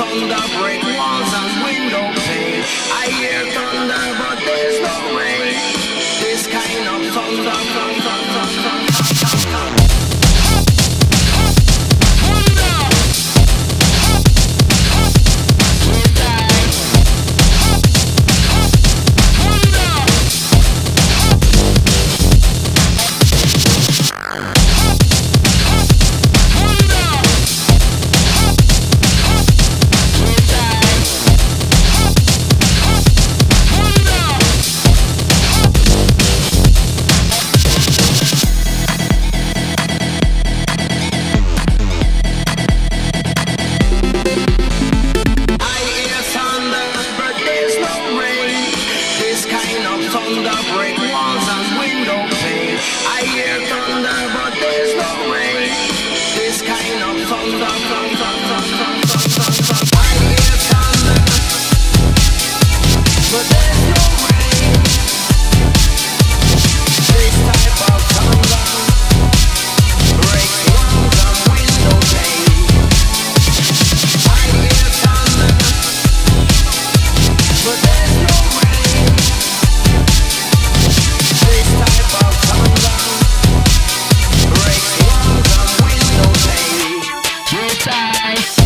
thunder break walls and window pane. I hear thunder, but there's no rain. This kind of thunder. thunder break walls and window pane. I hear thunder, but there's no rain. This kind of thunder side.